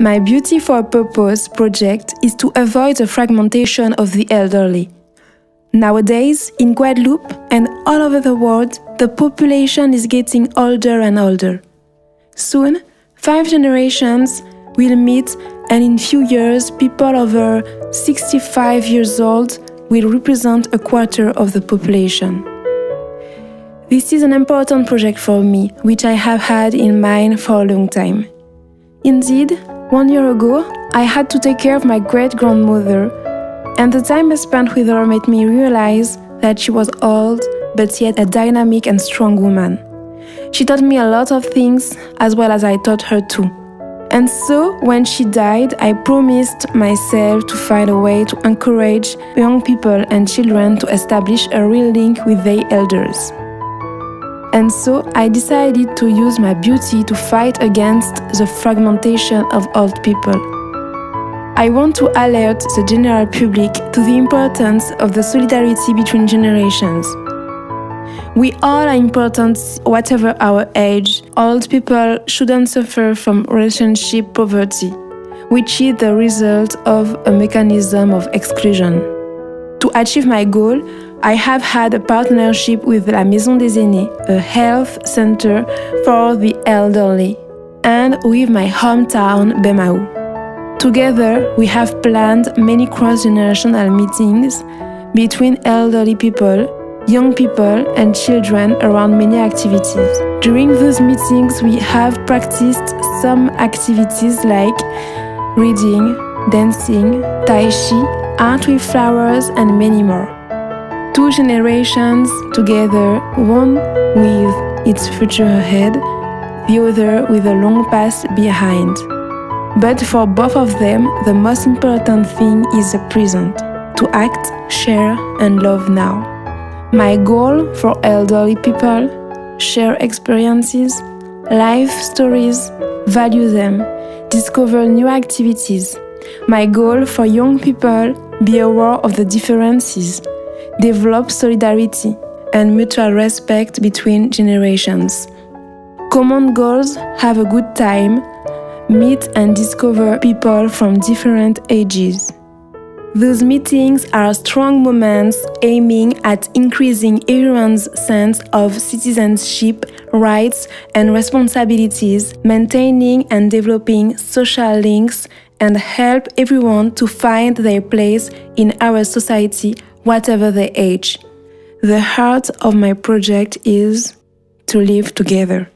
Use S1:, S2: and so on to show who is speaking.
S1: My Beauty for a Purpose project is to avoid the fragmentation of the elderly. Nowadays, in Guadeloupe and all over the world, the population is getting older and older. Soon, five generations will meet, and in few years, people over 65 years old will represent a quarter of the population. This is an important project for me, which I have had in mind for a long time. Indeed, one year ago, I had to take care of my great grandmother, and the time I spent with her made me realize that she was old, but yet a dynamic and strong woman. She taught me a lot of things, as well as I taught her too. And so, when she died, I promised myself to find a way to encourage young people and children to establish a real link with their elders. And so I decided to use my beauty to fight against the fragmentation of old people. I want to alert the general public to the importance of the solidarity between generations. We all are important, whatever our age. Old people shouldn't suffer from relationship poverty, which is the result of a mechanism of exclusion. To achieve my goal, I have had a partnership with La Maison des Aînés, a health center for the elderly, and with my hometown, Baie-Mahault. Together, we have planned many cross generational meetings between elderly people, young people, and children around many activities. During those meetings, we have practiced some activities like reading, dancing, tai chi, art with flowers, and many more two generations together, one with its future ahead, the other with a long past behind. But for both of them, the most important thing is the present to act, share, and love now. My goal for elderly people share experiences, life stories, value them, discover new activities. My goal for young people be aware of the differences develop solidarity and mutual respect between generations. Common goals have a good time, meet and discover people from different ages. Those meetings are strong moments aiming at increasing everyone's sense of citizenship, rights, and responsibilities, maintaining and developing social links, and help everyone to find their place in our society whatever the age. The heart of my project is to live together.